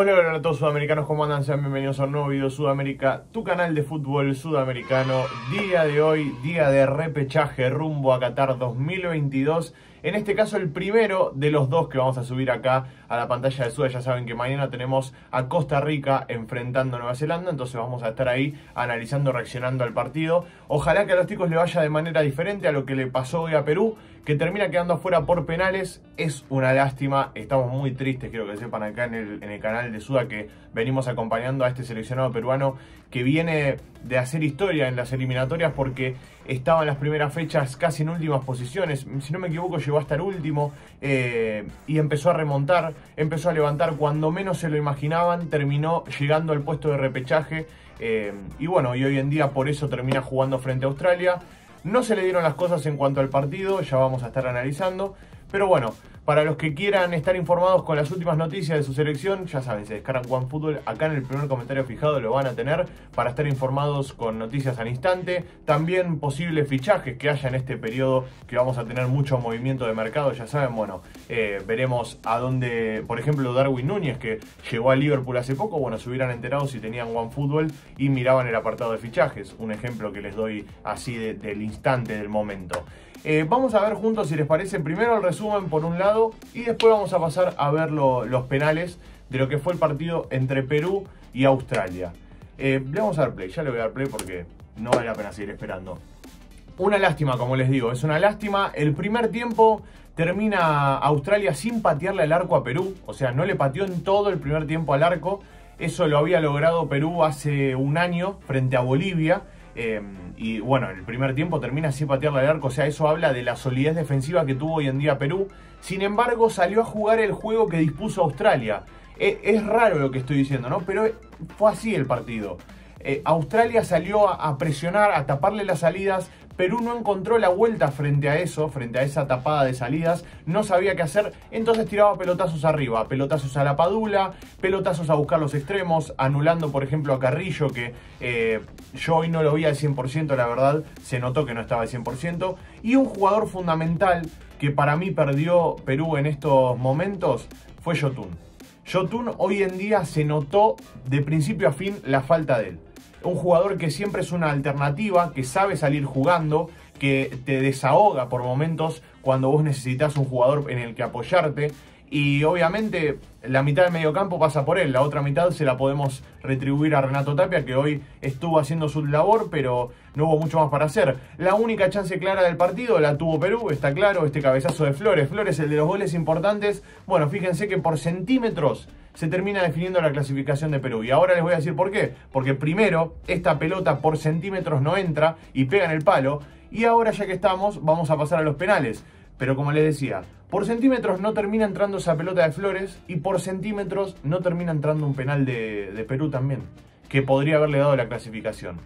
Hola, hola a todos sudamericanos, ¿cómo andan? Sean bienvenidos a un nuevo video Sudamérica, tu canal de fútbol sudamericano. Día de hoy, día de repechaje rumbo a Qatar 2022. En este caso el primero de los dos que vamos a subir acá a la pantalla de Suda. Ya saben que mañana tenemos a Costa Rica enfrentando a Nueva Zelanda, entonces vamos a estar ahí analizando, reaccionando al partido. Ojalá que a los chicos le vaya de manera diferente a lo que le pasó hoy a Perú, que termina quedando afuera por penales. Es una lástima, estamos muy tristes, quiero que sepan acá en el, en el canal de Suda que venimos acompañando a este seleccionado peruano que viene de hacer historia en las eliminatorias porque estaba en las primeras fechas casi en últimas posiciones, si no me equivoco llegó a estar último eh, y empezó a remontar, empezó a levantar cuando menos se lo imaginaban, terminó llegando al puesto de repechaje eh, y bueno, y hoy en día por eso termina jugando frente a Australia. No se le dieron las cosas en cuanto al partido, ya vamos a estar analizando, pero bueno, para los que quieran estar informados con las últimas noticias de su selección, ya saben, se descargan OneFootball. Acá en el primer comentario fijado lo van a tener para estar informados con noticias al instante. También posibles fichajes que haya en este periodo que vamos a tener mucho movimiento de mercado. Ya saben, bueno, eh, veremos a dónde, por ejemplo, Darwin Núñez, que llegó a Liverpool hace poco. Bueno, se hubieran enterado si tenían OneFootball y miraban el apartado de fichajes. Un ejemplo que les doy así del instante, del momento. Eh, vamos a ver juntos si les parece primero el resumen por un lado y después vamos a pasar a ver los penales de lo que fue el partido entre Perú y Australia. Eh, le vamos a dar play, ya le voy a dar play porque no vale la pena seguir esperando. Una lástima, como les digo, es una lástima. El primer tiempo termina Australia sin patearle al arco a Perú, o sea, no le pateó en todo el primer tiempo al arco. Eso lo había logrado Perú hace un año frente a Bolivia Em, y bueno, en el primer tiempo termina sin patearle al arco, o sea, eso habla de la solidez defensiva que tuvo hoy en día Perú. Sin embargo, salió a jugar el juego que dispuso Australia. E, es raro lo que estoy diciendo, ¿no? Pero fue así el partido. Eh, Australia salió a, presionar, a taparle las salidas. Perú no encontró la vuelta frente a eso, frente a esa tapada de salidas. No sabía qué hacer, entonces tiraba pelotazos arriba, pelotazos a la padula, pelotazos a buscar los extremos, anulando por ejemplo a Carrillo, que eh, yo hoy no lo vi al 100%, la verdad, se notó que no estaba al 100%. Y un jugador fundamental que para mí perdió Perú en estos momentos fue Yotun. Yotun hoy en día se notó de principio a fin la falta de él un jugador que siempre es una alternativa, que sabe salir jugando, que te desahoga por momentos cuando vos necesitas un jugador en el que apoyarte. Y obviamente la mitad del mediocampo pasa por él, la otra mitad se la podemos retribuir a Renato Tapia, que hoy estuvo haciendo su labor, pero no hubo mucho más para hacer. La única chance clara del partido la tuvo Perú, está claro, este cabezazo de Flores. Flores, el de los goles importantes. Bueno, fíjense que por centímetros se termina definiendo la clasificación de Perú. Y ahora les voy a decir por qué. Porque primero, esta pelota por centímetros no entra y pega en el palo. Y ahora ya que estamos, vamos a pasar a los penales. Pero como les decía, por centímetros no termina entrando esa pelota de Flores y por centímetros no termina entrando un penal de, Perú también, que podría haberle dado la clasificación.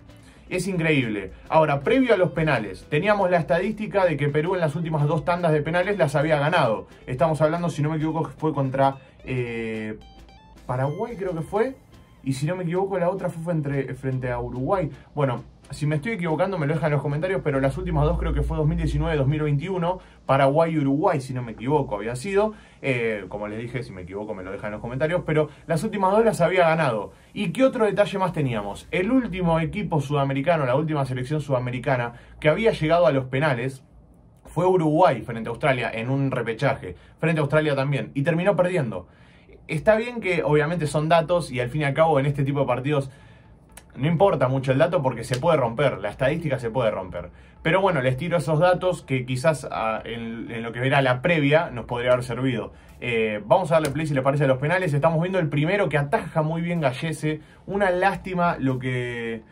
Es increíble. Ahora, previo a los penales, teníamos la estadística de que Perú en las últimas dos tandas de penales las había ganado. Estamos hablando, si no me equivoco, fue contra eh, Paraguay creo que fue. Y si no me equivoco, la otra fue entre, frente a Uruguay. Bueno, si me estoy equivocando me lo dejan en los comentarios, pero las últimas dos creo que fue 2019-2021, Paraguay y Uruguay, si no me equivoco, había sido. Eh, como les dije, si me equivoco me lo dejan en los comentarios, pero las últimas dos las había ganado. ¿Y qué otro detalle más teníamos? El último equipo sudamericano, la última selección sudamericana que había llegado a los penales, fue Uruguay frente a Australia en un repechaje, frente a Australia también, y terminó perdiendo está bien que obviamente son datos y al fin y al cabo en este tipo de partidos no importa mucho el dato porque se puede romper, la estadística se puede romper. Pero bueno, les tiro esos datos que quizás ah, en, lo que verá la previa nos podría haber servido. Eh, vamos a darle play si le parece a los penales. Estamos viendo el primero que ataja muy bien Gallese. Una lástima lo que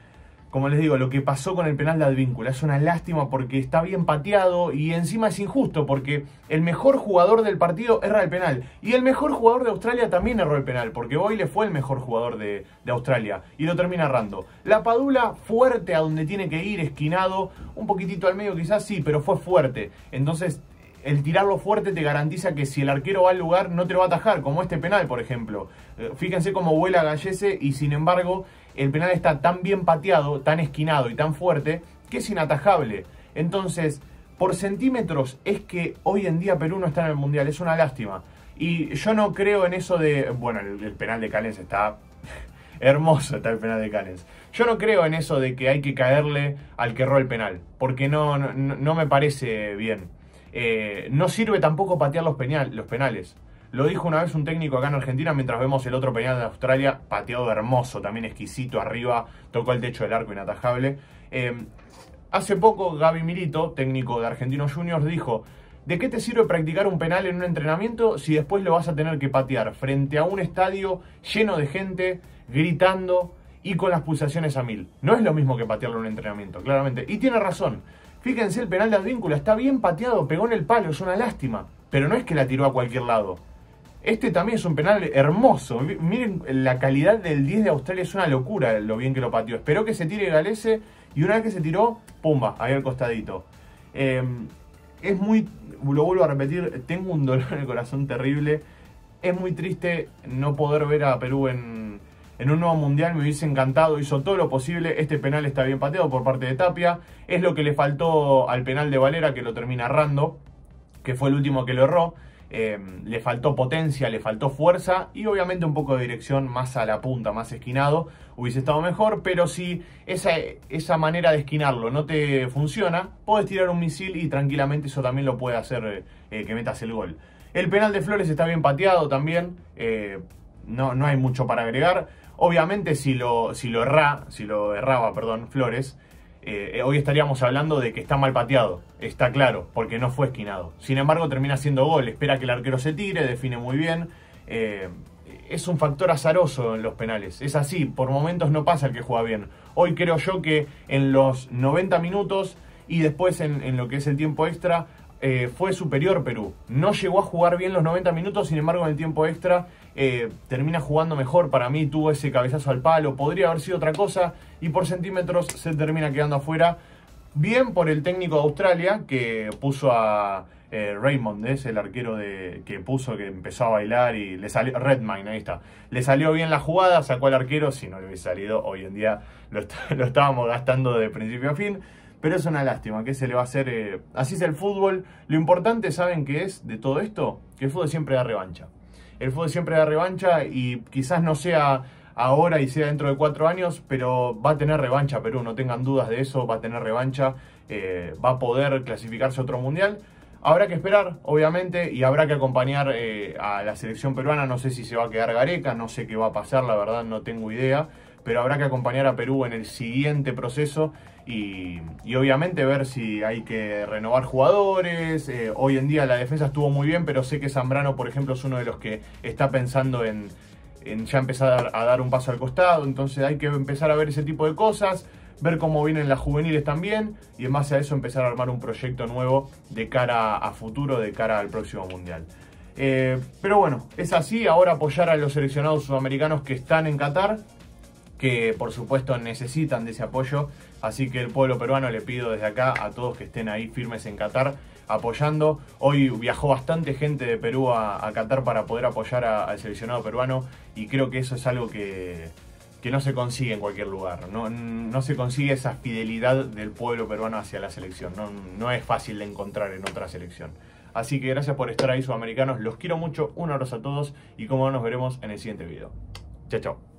como les digo, lo que pasó con el penal de Advíncula es una lástima porque está bien pateado y encima es injusto porque el mejor jugador del partido erra el penal y el mejor jugador de Australia también erró el penal porque le fue el mejor jugador de, de Australia y lo termina errando. La Padula fuerte a donde tiene que ir, esquinado, un poquitito al medio quizás sí, pero fue fuerte. Entonces el tirarlo fuerte te garantiza que si el arquero va al lugar no te lo va a atajar, como este penal, por ejemplo. Eh, fíjense cómo vuela Gallese y sin embargo el penal está tan bien pateado, tan esquinado y tan fuerte que es inatajable. Entonces, por centímetros es que hoy en día Perú no está en el Mundial, es una lástima. Y yo no creo en eso de, bueno, el, penal de Callens está hermoso, está el penal de Callens. Yo no creo en eso de que hay que caerle al que erró el penal, porque no, no, me parece bien. Eh, no sirve tampoco patear los penales. Lo dijo una vez un técnico acá en Argentina mientras vemos el otro penal de Australia, pateado hermoso, también exquisito arriba, tocó el techo del arco inatajable. Eh, hace poco Gaby Milito, técnico de Argentinos Juniors, dijo, ¿de qué te sirve practicar un penal en un entrenamiento si después lo vas a tener que patear frente a un estadio lleno de gente, gritando y con las pulsaciones a mil? No es lo mismo que patearlo en un entrenamiento, claramente. Y tiene razón. Fíjense, el penal de Advíncula está bien pateado, pegó en el palo, es una lástima. Pero no es que la tiró a cualquier lado. Este también es un penal hermoso. Miren, la calidad del 10 de Australia es una locura lo bien que lo pateó. Esperó que se tire Galese y una vez que se tiró, pumba, ahí al costadito. Em, es muy, lo vuelvo a repetir, tengo un dolor en el corazón terrible. Es muy triste no poder ver a Perú en, en un nuevo mundial. Me hubiese encantado, hizo todo lo posible. Este penal está bien pateado por parte de Tapia. Es lo que le faltó al penal de Valera, que lo termina errando, que fue el último que lo erró. Em, le faltó potencia, le faltó fuerza y obviamente un poco de dirección más a la punta, más esquinado, hubiese estado mejor, pero si esa, esa manera de esquinarlo no te funciona, puedes tirar un misil y tranquilamente eso también lo puede hacer eh, que metas el gol. El penal de Flores está bien pateado también, eh, no, no hay mucho para agregar. Obviamente si lo, si lo erra, si lo erraba, perdón, Flores, eh, eh, hoy estaríamos hablando de que está mal pateado, está claro, porque no fue esquinado. Sin embargo, termina siendo gol, espera que el arquero se tire, define muy bien. Eh, es un factor azaroso en los penales, es así, por momentos no pasa el que juega bien. Hoy creo yo que en los 90 minutos y después en lo que es el tiempo extra, eh, fue superior Perú. No llegó a jugar bien los 90 minutos, sin embargo en el tiempo extra eh, termina jugando mejor. Para mí tuvo ese cabezazo al palo, podría haber sido otra cosa y por centímetros se termina quedando afuera. Bien por el técnico de Australia que puso a eh, Raymond, es el arquero de, que puso, que empezó a bailar y le salió, Redmine, ahí está. Le salió bien la jugada, sacó al arquero, si no le hubiese salido hoy en día lo, lo estábamos gastando de principio a fin. Pero es una lástima, ¿qué se le va a hacer? Eh, así es el fútbol. Lo importante, ¿saben qué es de todo esto? Que el fútbol siempre da revancha. El fútbol siempre da revancha y quizás no sea ahora y sea dentro de cuatro años, pero va a tener revancha Perú, no tengan dudas de eso, va a tener revancha, eh, va a poder clasificarse a otro mundial. Habrá que esperar, obviamente, y habrá que acompañar eh, a la selección peruana. No sé si se va a quedar Gareca, no sé qué va a pasar, la verdad no tengo idea pero habrá que acompañar a Perú en el siguiente proceso y, obviamente ver si hay que renovar jugadores. Eh, hoy en día la defensa estuvo muy bien, pero sé que Zambrano, por ejemplo, es uno de los que está pensando en, ya empezar a dar un paso al costado, entonces hay que empezar a ver ese tipo de cosas ver cómo vienen las juveniles también y en base a eso empezar a armar un proyecto nuevo de cara a futuro, de cara al próximo mundial. Eh, pero bueno, es así, ahora apoyar a los seleccionados sudamericanos que están en Qatar, que por supuesto necesitan de ese apoyo. Así que el pueblo peruano le pido desde acá a todos que estén ahí firmes en Qatar apoyando. Hoy viajó bastante gente de Perú a, Qatar para poder apoyar al seleccionado peruano y creo que eso es algo que, no se consigue en cualquier lugar. No, no, se consigue esa fidelidad del pueblo peruano hacia la selección. No, no es fácil de encontrar en otra selección. Así que gracias por estar ahí, sudamericanos. Los quiero mucho. Un abrazo a todos y como nos veremos en el siguiente video. Chao, chao.